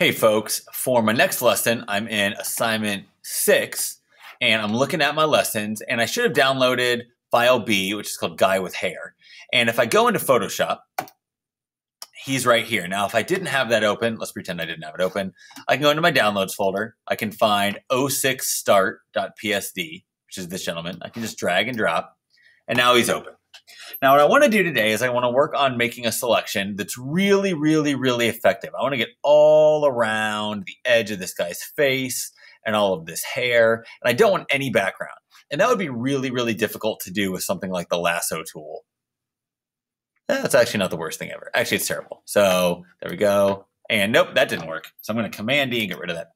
Hey folks, for my next lesson, I'm in assignment six and I'm looking at my lessons and I should have downloaded file B, which is called Guy with Hair. And if I go into Photoshop, he's right here. Now, if I didn't have that open, let's pretend I didn't have it open. I can go into my downloads folder. I can find 06start.psd, which is this gentleman. I can just drag and drop and now he's open. Now, what I want to do today is I want to work on making a selection that's really, really, really effective. I want to get all around the edge of this guy's face and all of this hair, and I don't want any background. And that would be really, really difficult to do with something like the lasso tool. That's actually not the worst thing ever. Actually, it's terrible. So there we go. And nope, that didn't work. So I'm going to Command D and get rid of that.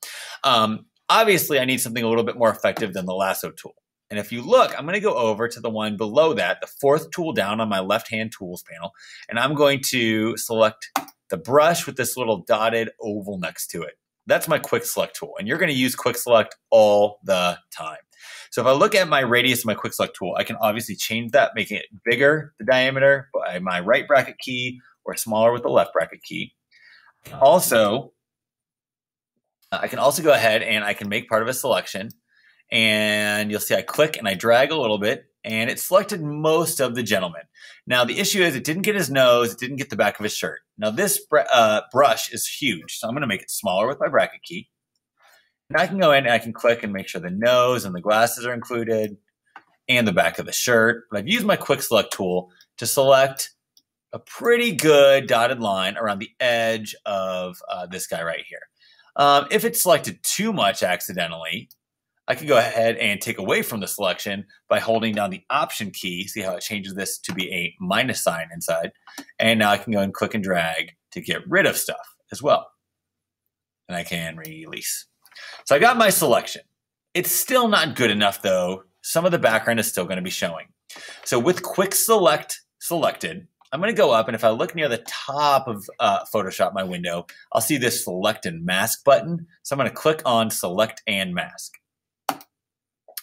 Um, obviously, I need something a little bit more effective than the lasso tool. And if you look, I'm going to go over to the one below that, the fourth tool down on my left-hand tools panel, and I'm going to select the brush with this little dotted oval next to it. That's my quick select tool, and you're going to use quick select all the time. So if I look at my radius of my quick select tool, I can obviously change that, making it bigger, the diameter, by my right bracket key, or smaller with the left bracket key. Also, I can also go ahead and I can make part of a selection and you'll see I click and I drag a little bit and it selected most of the gentleman. Now the issue is it didn't get his nose, it didn't get the back of his shirt. Now this uh, brush is huge, so I'm gonna make it smaller with my bracket key. And I can go in and I can click and make sure the nose and the glasses are included and the back of the shirt. But I've used my quick select tool to select a pretty good dotted line around the edge of uh, this guy right here. Um, if it's selected too much accidentally, I can go ahead and take away from the selection by holding down the option key. See how it changes this to be a minus sign inside. And now I can go and click and drag to get rid of stuff as well. And I can release. So I got my selection. It's still not good enough though. Some of the background is still going to be showing. So with quick select selected, I'm going to go up and if I look near the top of uh, Photoshop, my window, I'll see this select and mask button. So I'm going to click on select and mask.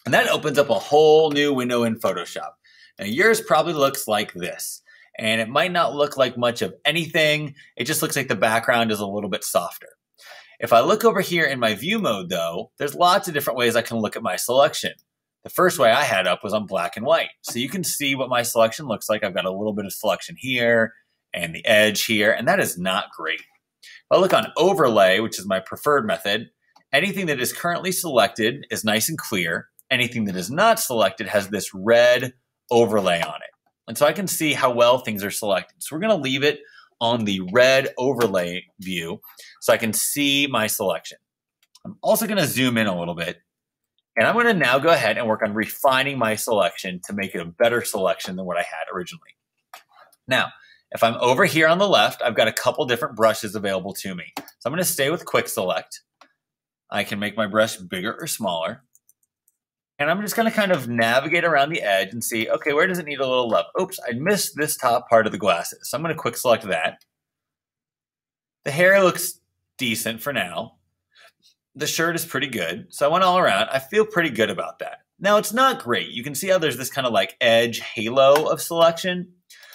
And that opens up a whole new window in Photoshop. Now yours probably looks like this. And it might not look like much of anything. It just looks like the background is a little bit softer. If I look over here in my view mode though, there's lots of different ways I can look at my selection. The first way I had up was on black and white. So you can see what my selection looks like. I've got a little bit of selection here and the edge here, and that is not great. If I look on overlay, which is my preferred method, anything that is currently selected is nice and clear anything that is not selected has this red overlay on it. And so I can see how well things are selected. So we're going to leave it on the red overlay view so I can see my selection. I'm also going to zoom in a little bit. And I'm going to now go ahead and work on refining my selection to make it a better selection than what I had originally. Now, if I'm over here on the left, I've got a couple different brushes available to me. So I'm going to stay with quick select. I can make my brush bigger or smaller. And I'm just going to kind of navigate around the edge and see, okay, where does it need a little love? Oops, I missed this top part of the glasses. So I'm going to quick select that. The hair looks decent for now. The shirt is pretty good. So I went all around. I feel pretty good about that. Now it's not great. You can see how there's this kind of like edge halo of selection.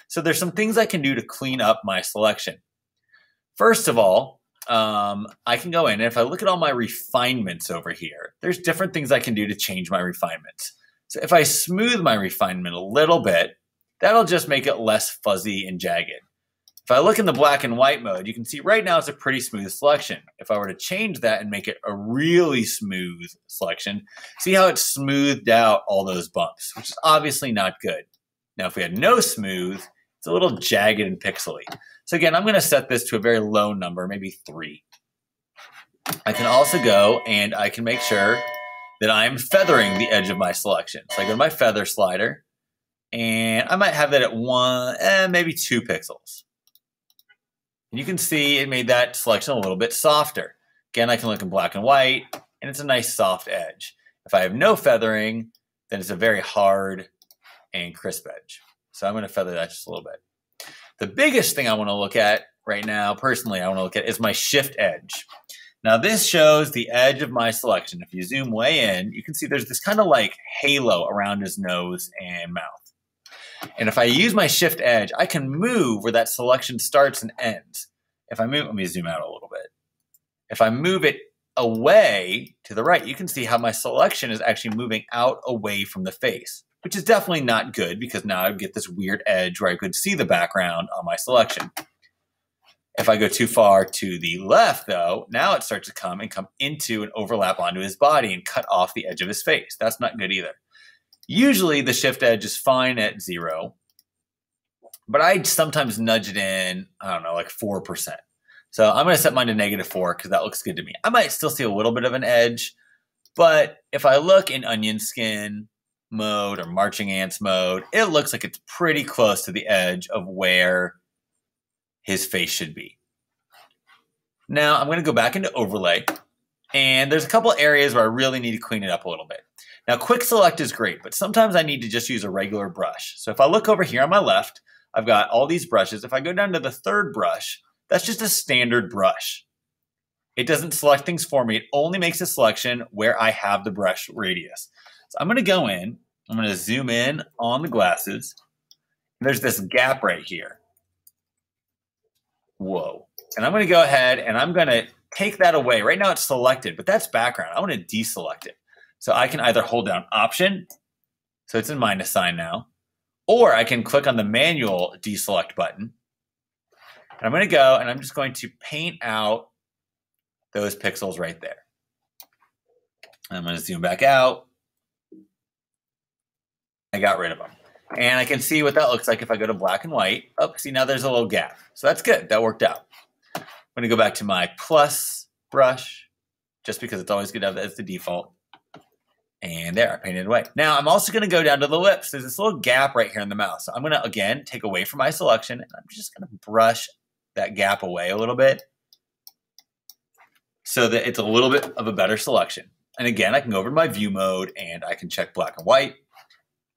So there's some things I can do to clean up my selection. First of all, um, I can go in and if I look at all my refinements over here, there's different things I can do to change my refinements. So if I smooth my refinement a little bit, that'll just make it less fuzzy and jagged. If I look in the black and white mode, you can see right now it's a pretty smooth selection. If I were to change that and make it a really smooth selection, see how it's smoothed out all those bumps, which is obviously not good. Now, if we had no smooth, it's a little jagged and pixely. So again, I'm going to set this to a very low number, maybe three. I can also go and I can make sure that I'm feathering the edge of my selection. So I go to my feather slider and I might have that at one, eh, maybe two pixels. And you can see it made that selection a little bit softer. Again, I can look in black and white and it's a nice soft edge. If I have no feathering, then it's a very hard and crisp edge. So I'm going to feather that just a little bit. The biggest thing I want to look at right now, personally, I want to look at is my shift edge. Now this shows the edge of my selection. If you zoom way in, you can see there's this kind of like halo around his nose and mouth. And if I use my shift edge, I can move where that selection starts and ends. If I move, let me zoom out a little bit. If I move it away to the right, you can see how my selection is actually moving out away from the face, which is definitely not good because now I get this weird edge where I could see the background on my selection. If I go too far to the left, though, now it starts to come and come into and overlap onto his body and cut off the edge of his face. That's not good either. Usually the shift edge is fine at zero, but I sometimes nudge it in, I don't know, like 4%. So I'm going to set mine to negative four because that looks good to me. I might still see a little bit of an edge, but if I look in onion skin mode or marching ants mode, it looks like it's pretty close to the edge of where his face should be. Now I'm going to go back into overlay and there's a couple areas where I really need to clean it up a little bit. Now quick select is great, but sometimes I need to just use a regular brush. So if I look over here on my left, I've got all these brushes. If I go down to the third brush, that's just a standard brush. It doesn't select things for me. It only makes a selection where I have the brush radius. So I'm going to go in. I'm going to zoom in on the glasses. There's this gap right here. Whoa. And I'm going to go ahead and I'm going to take that away. Right now it's selected, but that's background. I want to deselect it. So I can either hold down Option, so it's in minus sign now, or I can click on the manual deselect button. And I'm going to go and I'm just going to paint out those pixels right there. I'm going to zoom back out. I got rid of them. And I can see what that looks like if I go to black and white. Oh, see now there's a little gap. So that's good. That worked out. I'm going to go back to my plus brush just because it's always good to have that as the default. And there, I painted away. Now I'm also going to go down to the lips. There's this little gap right here in the mouth. So I'm going to, again, take away from my selection. And I'm just going to brush that gap away a little bit so that it's a little bit of a better selection. And again, I can go over to my view mode and I can check black and white.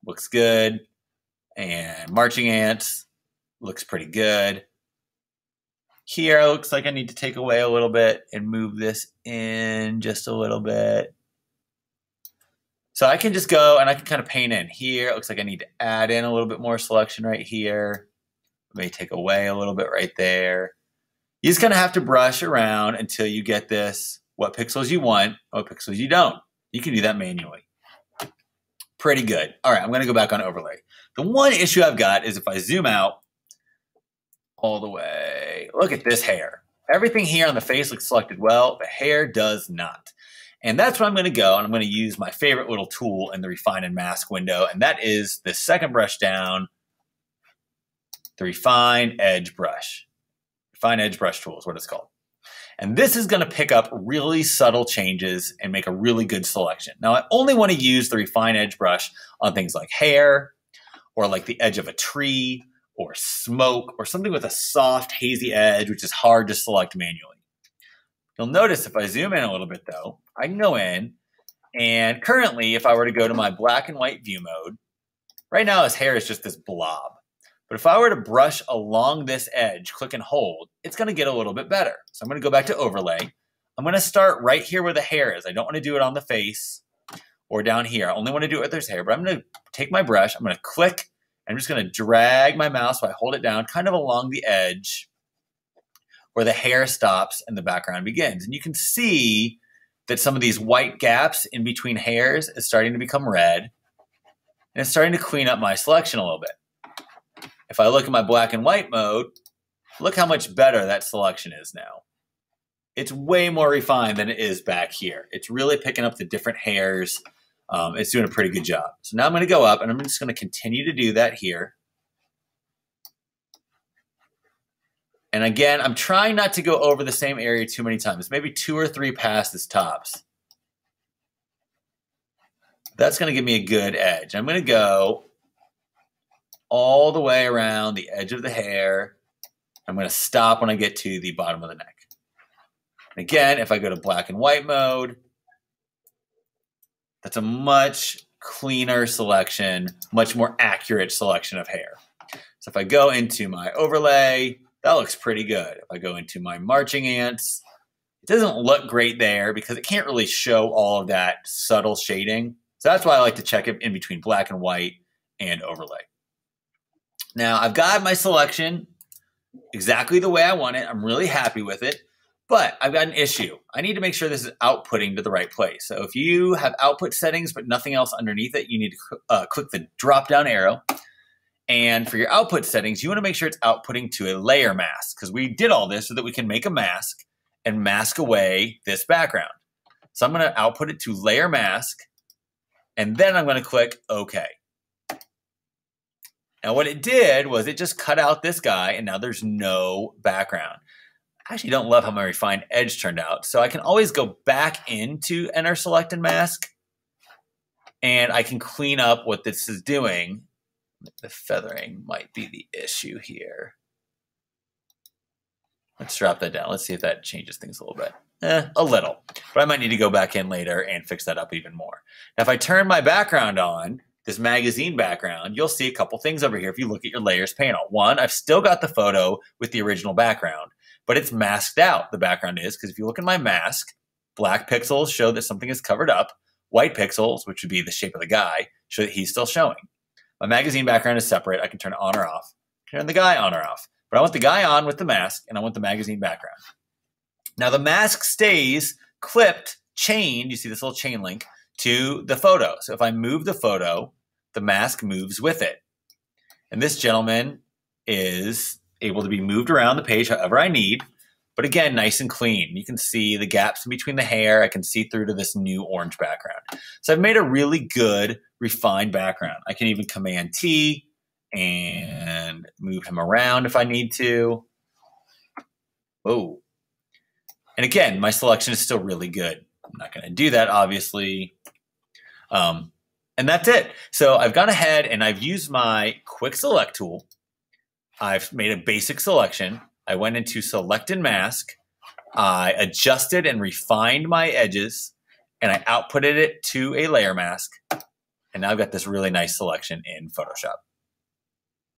Looks good. And marching ants looks pretty good. Here looks like I need to take away a little bit and move this in just a little bit. So I can just go and I can kind of paint in. Here it looks like I need to add in a little bit more selection right here. May take away a little bit right there. You just kind of have to brush around until you get this, what pixels you want, what pixels you don't. You can do that manually. Pretty good. All right, I'm going to go back on overlay. The one issue I've got is if I zoom out all the way, look at this hair. Everything here on the face looks selected well. The hair does not. And that's where I'm going to go. And I'm going to use my favorite little tool in the refine and mask window. And that is the second brush down, the refine edge brush. Refine edge brush tool is what it's called. And this is going to pick up really subtle changes and make a really good selection. Now, I only want to use the refine edge brush on things like hair, or like the edge of a tree or smoke or something with a soft, hazy edge, which is hard to select manually. You'll notice if I zoom in a little bit though, I can go in and currently if I were to go to my black and white view mode, right now his hair is just this blob. But if I were to brush along this edge, click and hold, it's gonna get a little bit better. So I'm gonna go back to overlay. I'm gonna start right here where the hair is. I don't wanna do it on the face or down here. I only want to do it with there's hair, but I'm going to take my brush, I'm going to click, I'm just going to drag my mouse while I hold it down kind of along the edge where the hair stops and the background begins. And you can see that some of these white gaps in between hairs is starting to become red and it's starting to clean up my selection a little bit. If I look at my black and white mode, look how much better that selection is now it's way more refined than it is back here. It's really picking up the different hairs um, it's doing a pretty good job. So now I'm going to go up and I'm just going to continue to do that here. And again, I'm trying not to go over the same area too many times, maybe two or three passes tops. That's going to give me a good edge. I'm going to go all the way around the edge of the hair. I'm going to stop when I get to the bottom of the neck. And again, if I go to black and white mode, that's a much cleaner selection, much more accurate selection of hair. So if I go into my overlay, that looks pretty good. If I go into my marching ants, it doesn't look great there because it can't really show all of that subtle shading. So that's why I like to check it in between black and white and overlay. Now I've got my selection exactly the way I want it. I'm really happy with it. But I've got an issue. I need to make sure this is outputting to the right place. So if you have output settings but nothing else underneath it, you need to uh, click the drop down arrow. And for your output settings, you want to make sure it's outputting to a layer mask because we did all this so that we can make a mask and mask away this background. So I'm going to output it to layer mask and then I'm going to click OK. Now what it did was it just cut out this guy and now there's no background. I actually don't love how my refined edge turned out. So I can always go back into enter select and mask and I can clean up what this is doing. The feathering might be the issue here. Let's drop that down. Let's see if that changes things a little bit. Eh, a little. But I might need to go back in later and fix that up even more. Now, if I turn my background on, this magazine background, you'll see a couple things over here if you look at your layers panel. One, I've still got the photo with the original background but it's masked out. The background is because if you look at my mask, black pixels show that something is covered up. White pixels, which would be the shape of the guy, show that he's still showing. My magazine background is separate. I can turn it on or off. Turn the guy on or off. But I want the guy on with the mask, and I want the magazine background. Now the mask stays clipped, chained. You see this little chain link to the photo. So if I move the photo, the mask moves with it. And this gentleman is able to be moved around the page however I need. But again, nice and clean. You can see the gaps in between the hair. I can see through to this new orange background. So I've made a really good, refined background. I can even Command T and move him around if I need to. Oh. And again, my selection is still really good. I'm not going to do that, obviously. Um, and that's it. So I've gone ahead and I've used my quick select tool I've made a basic selection. I went into select and mask. I adjusted and refined my edges and I outputted it to a layer mask. And now I've got this really nice selection in Photoshop.